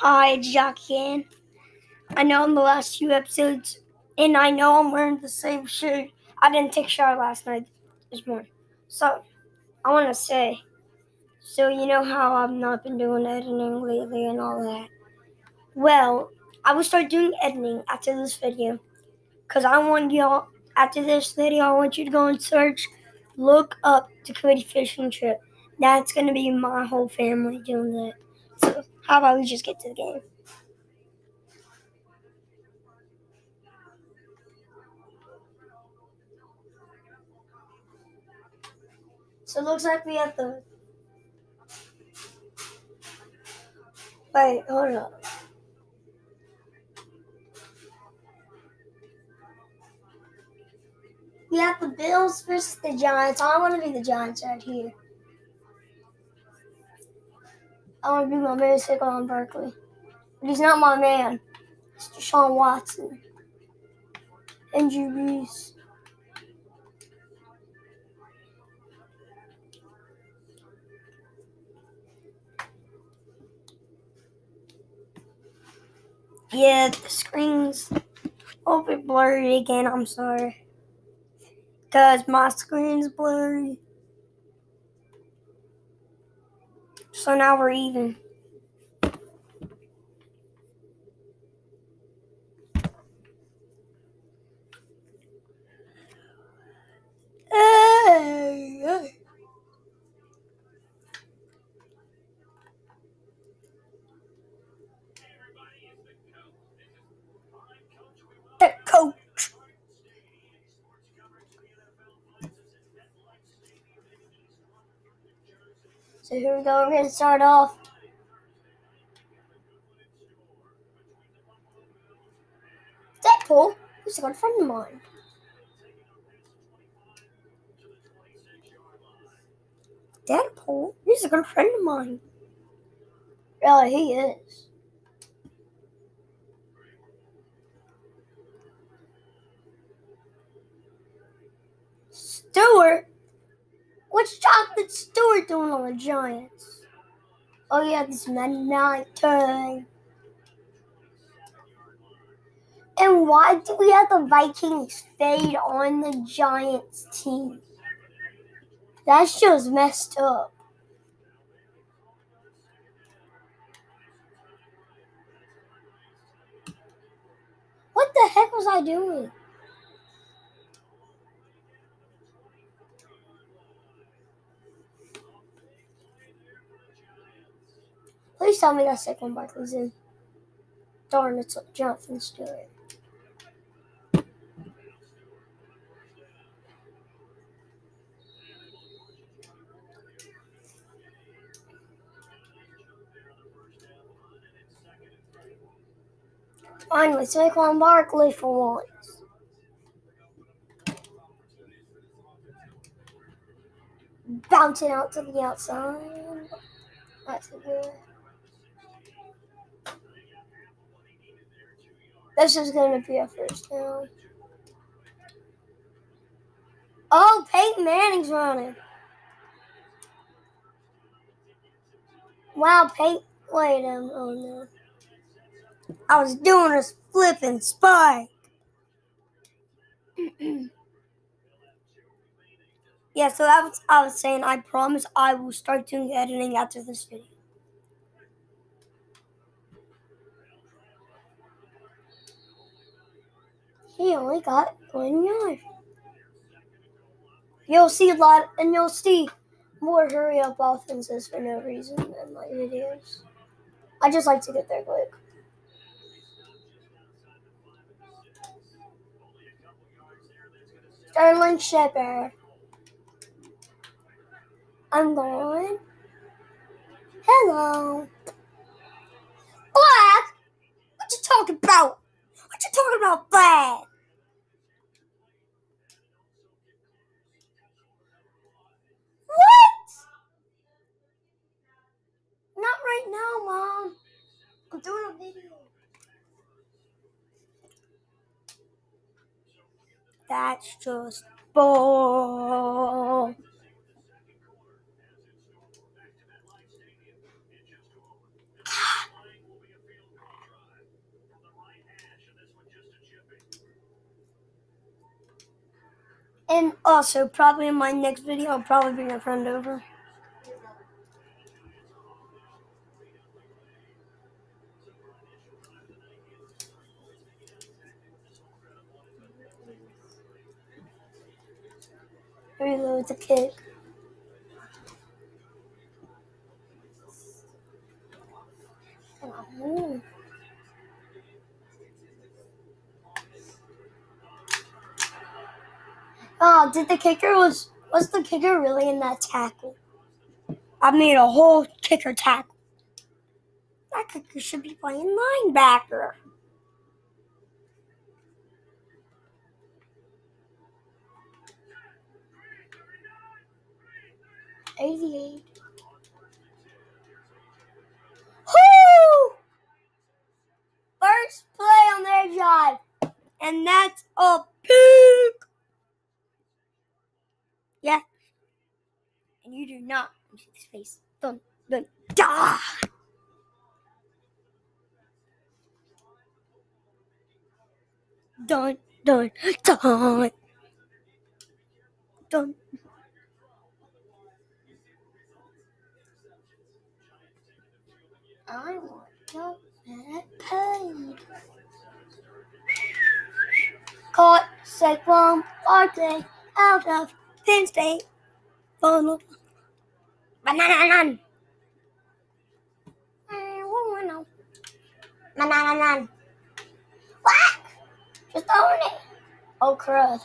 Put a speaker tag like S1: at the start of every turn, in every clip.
S1: Hi, it's Jock. I know in the last few episodes, and I know I'm wearing the same shirt. I didn't take a shower last night, this morning. So, I want to say, so you know how I've not been doing editing lately and all that? Well, I will start doing editing after this video. Because I want y'all, after this video, I want you to go and search, look up Dakota Fishing Trip. That's going to be my whole family doing that. So, how about we just get to the game? So it looks like we have the. Wait, hold up. We have the Bills versus the Giants. I want to be the Giants right here. I want to be my man Saquon Barkley. But he's not my man. It's Deshaun Watson. Brees. Yeah, the screen's a bit blurry again. I'm sorry. Because my screen's blurry. So now we're even. Hey, hey. The coach. So here we go. We're gonna start off. Deadpool. He's a good friend of mine. Deadpool. He's a good friend of mine. Really, he is. Stewart. What's Chocolate Stewart doing on the Giants? Oh yeah, this midnight turn. And why do we have the Vikings fade on the Giants team? That's just messed up. What the heck was I doing? Please tell me that Saquon Barkley's in. Darn, it's Jonathan Stewart. Finally, Saquon Barkley for once. Bouncing out to the outside. That's good. This is going to be a first down. Oh, Peyton Manning's running. Wow, Peyton. Wait a minute. Oh, no. I was doing a flipping spike. yeah, so that was I was saying. I promise I will start doing editing after this video. He only got one yard. You'll see a lot, and you'll see more hurry up offenses for no reason in my videos. I just like to get there quick. Sterling Shepard. I'm going. Hello. Black? What you talking about? Talking about, Black? What? Not right now, Mom. I'm doing a video. That's just bull. And also, probably in my next video, I'll probably bring a friend over. Reload the kick. Oh. Oh, did the kicker was was the kicker really in that tackle? I made a whole kicker tackle. That kicker should be playing linebacker. Eighty-eight. Whoo! First play on their drive, and that's a pick. Yeah. And you do not see his face. Dun, dun, da! Dun, dun, dun. Dun. I want to get paid. Caught Saquon Barkley out of State. Funnel. Banana. Eh, banana. What? Just own it. Oh, crud.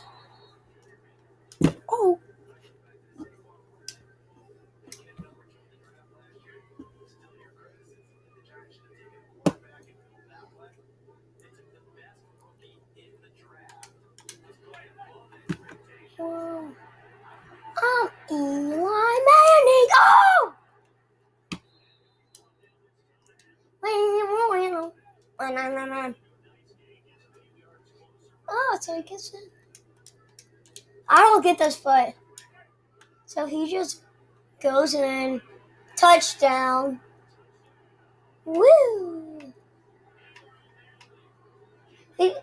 S1: Oh. Oh. I'm Eli Manning. Oh! Oh, so he gets it. I don't get this foot. So he just goes in, touchdown. Woo! He.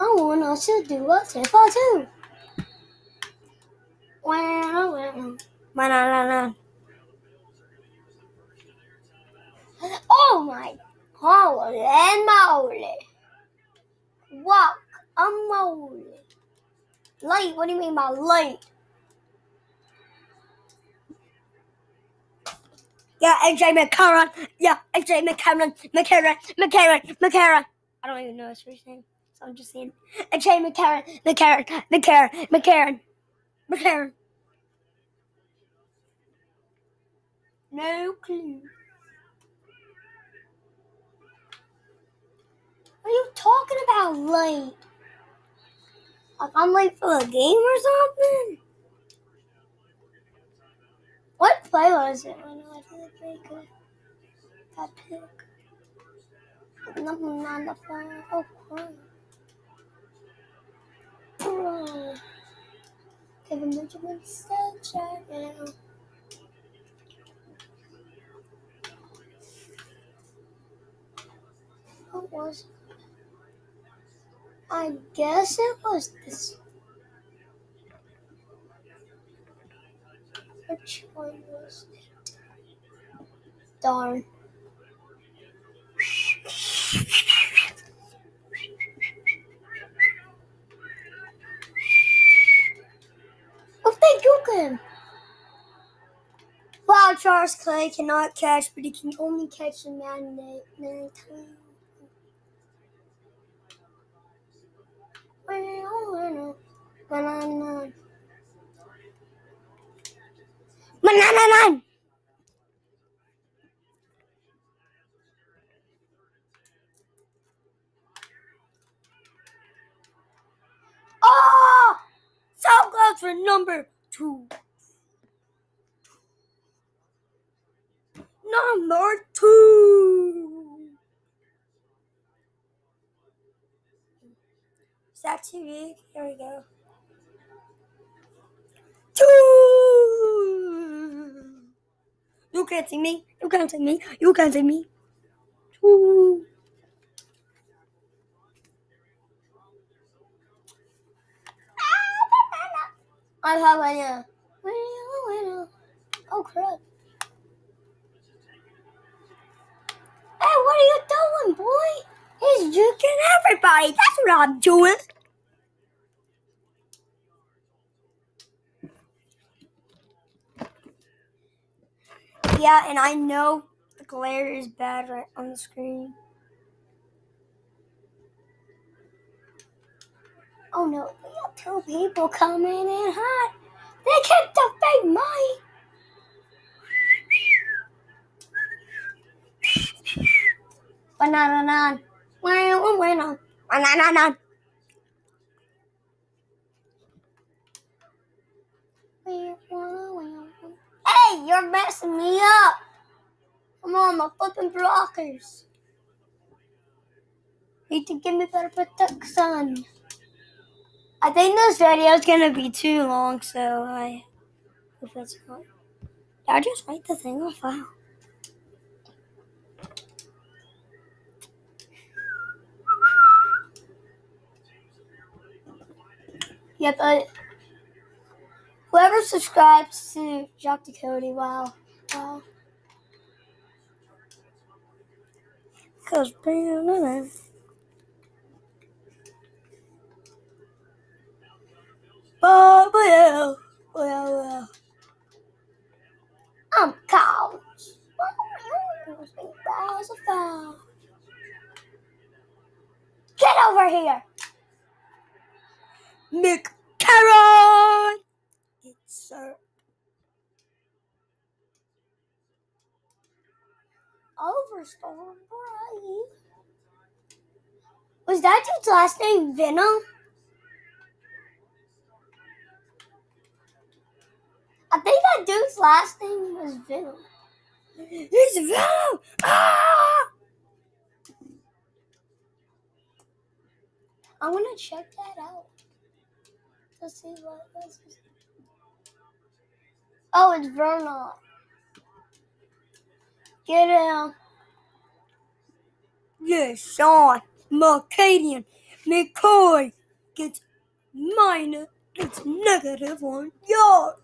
S1: Oh, I want us to do a tip or two. Wow, wow. Banana. Oh my holy moly. Walk a moly. Light, what do you mean by light? Yeah, AJ McCarron. Yeah, AJ McCarron. McCarron. McCarron. McCarron. I don't even know his first name, so I'm just saying. AJ McCarron. McCarron. McCarron. McCarron. McCarron. No clue. What are you talking about late? Like I'm late for a game or something? What play was it when I did make a, that pick? Nothing on the phone. Oh, crap. Bro. Kevin Benjamin said right now. What was? I guess it was this. Which one was it? Darn. Charles Clay cannot catch, but he can only catch the magnet. Banana. Banana. Oh! So close for number two. Number two. Is that too big? Here we go. Two. You can't see me. You can't see me. You can't see me. Two. I have a little Oh crap. Hey, what are you doing, boy? He's juking everybody. That's what I'm doing. Yeah, and I know the glare is bad right on the screen. Oh no, we got two people coming in hot. They can't defeat me. Banana, bueno, bueno, banana. Hey, you're messing me up. Come on, my flipping blockers. Need to give me better protection. I think this video is gonna be too long, so I hope it's not. I just write the thing off? Wow. Yeah, but whoever subscribes to Jacques Cody, wow, wow. Cause Oh, well, well, well. I'm cold. Get over here. Nick Caron. It's sir. Overstorm Bright. Was that dude's last name Venom? I think that dude's last name was Venom. It's Venom! Ah! I want to check that out. To see what this is. Oh, it's Vernon. Get him. Yes, Sean, Mercadian, McCoy gets minus, it's negative one yard.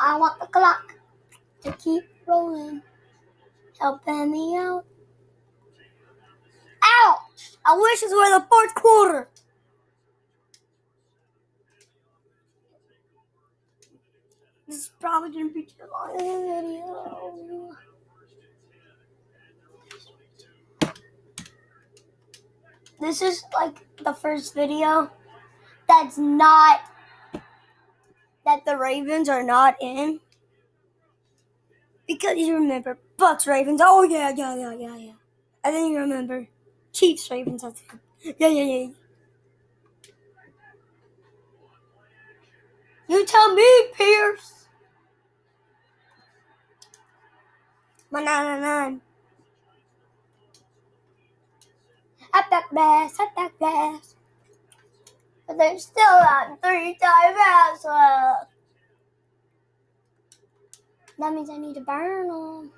S1: I want the clock to keep rolling, helping me out. Ouch! I wish it were the fourth quarter. This is probably gonna be too long of a video. this is like the first video that's not that the Ravens are not in. Because you remember Bucks Ravens. Oh yeah, yeah, yeah, yeah, yeah. And then you remember Chiefs Ravens. Yeah, yeah, yeah. You tell me, Pierce. Banana. attack bass, attack bass. But there's still not three time left. That means I need to burn them.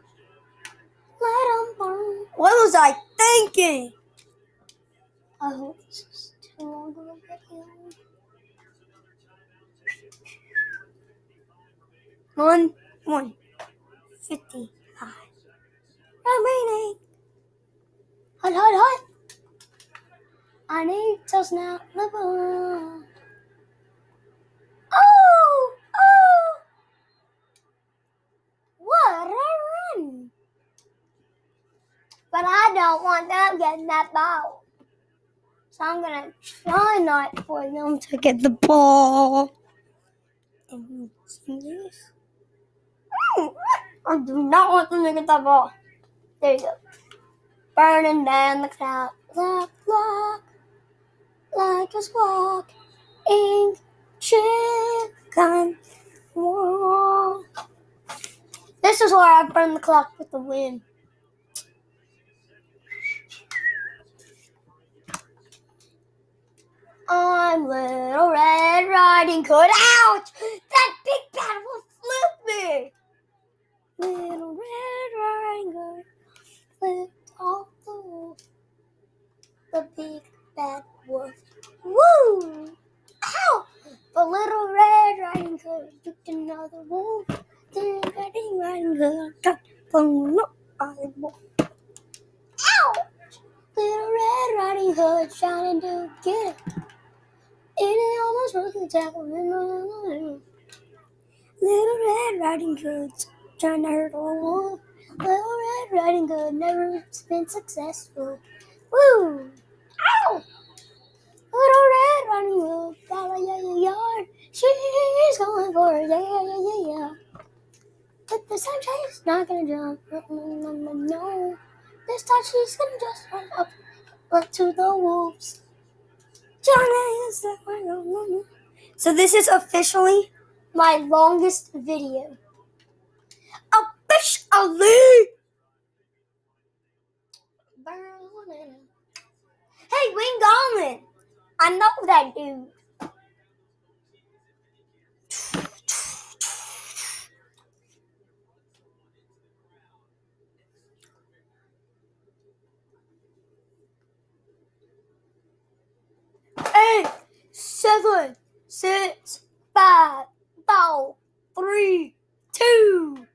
S1: Let them burn. What was I thinking? I hope this is too long of a video. One, one, fifty-five. Remaining. Hot, hot, hot. I need to the ball. Oh, oh, what a run! But I don't want them getting that ball. So I'm gonna try not for them to get the ball. And this. Mm, I do not want them to get that ball. There you go. Burning down the clock, Block, block. Like a squawk. Ink, chicken. Walk. This is where I burn the clock with the wind. I'm Little Red Riding Hood. Ouch! That big bad wolf flipped me! Little Red Riding Hood flipped off the wolf. The big bad wolf. Woo! Ow! The Little Red Riding Hood took another wolf. The Red Riding Hood got blown up by the wolf. Ow! Little Red Riding Hood trying to get it. And it almost broke the tackle. Little Red Riding Trying to hurt a wolf. Little Red Riding Hood never been successful. Woo! Ow! Little Red Riding Hood got a yellow yard. She's going for it. Yeah, yeah, yeah, yeah. But this time she's not gonna jump. No, no, no, no. This time she's gonna just run up, up to the wolves. So this is officially my longest video. Officially! Hey, Wayne Gallman! I know that dude. Eight, seven, six, five, four, three, two.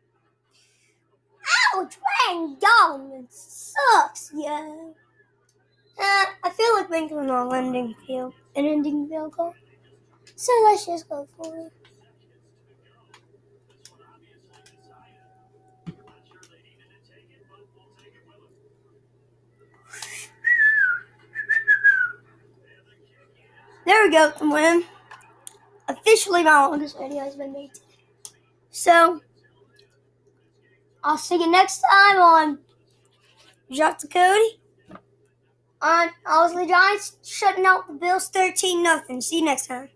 S1: Ouch, Wayne Gallman sucks, yeah. Uh, I feel like making an all ending field, an ending goal. So let's just go for it. There we go, the win. Officially my longest video has been made. So, I'll see you next time on Jacques Cody. On Owsley Giants shutting out the Bills 13 nothing. See you next time.